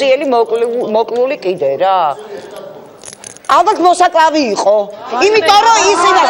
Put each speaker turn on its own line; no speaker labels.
ციელი მოკლული კიდე რა. ალბათ მოსაკლავი იყო. იმიტომ რომ ის იმას